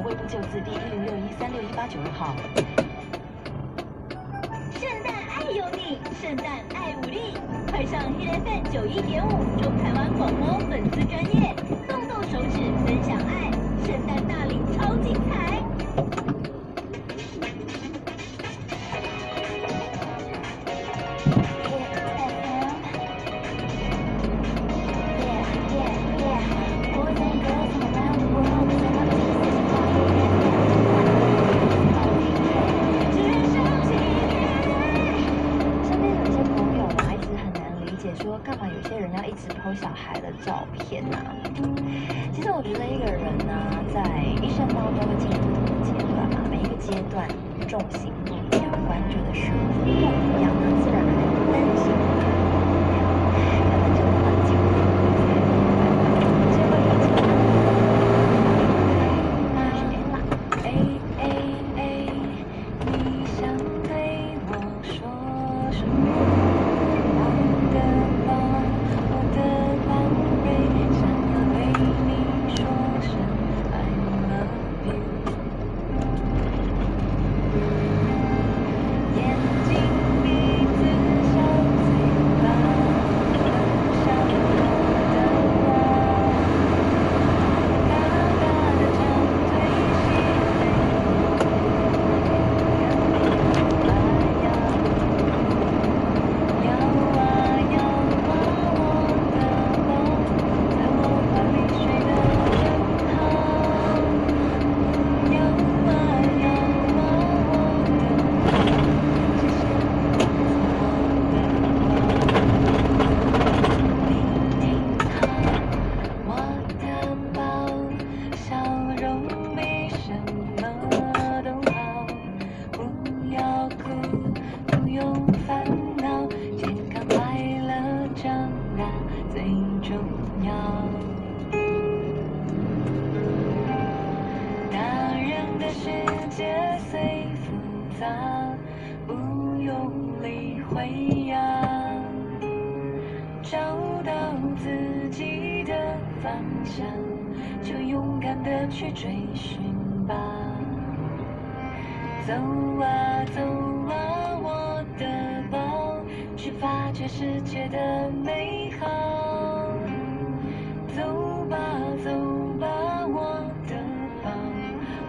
微博就字第一零六一三六一八九二号。圣诞爱有你，圣诞爱武力，快上 Hit FM 九一点五中台湾广播粉丝专业，解，说干嘛有些人要一直拍小孩的照片呢、其实我觉得一个人呢、在一生当中会经历不同的阶段嘛，每一个阶段重心不一样，关注的事物不一样，那自然而然担心的就不一样。可能这个环境方向，就勇敢的去追寻吧。走啊走啊，我的宝，去发掘世界的美好。走吧走吧，我的宝，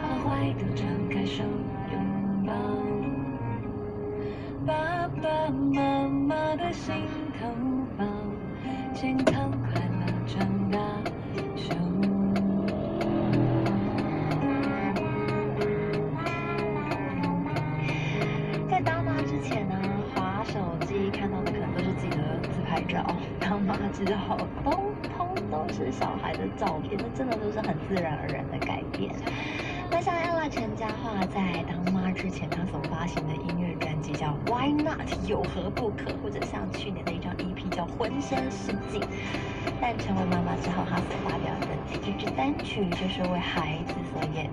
好坏都张开手拥抱。爸爸妈妈的心自拍照，当妈之后，通通都是小孩的照片，那真的都是很自然而然的改变。那像 ella 陈嘉桦在当妈之前，她所发行的音乐专辑叫《Why Not》，有何不可？或者像去年的一张 EP 叫《浑身是劲》。但成为妈妈之后，她所发表的第一支单曲就是为孩子所演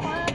Come on.